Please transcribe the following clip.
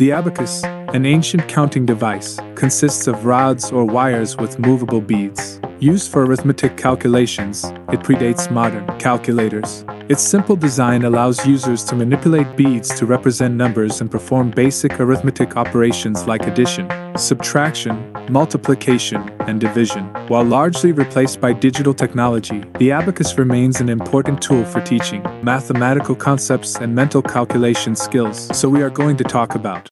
The abacus, an ancient counting device, consists of rods or wires with movable beads. Used for arithmetic calculations, it predates modern calculators. Its simple design allows users to manipulate beads to represent numbers and perform basic arithmetic operations like addition, subtraction, multiplication, and division. While largely replaced by digital technology, the abacus remains an important tool for teaching mathematical concepts and mental calculation skills. So, we are going to talk about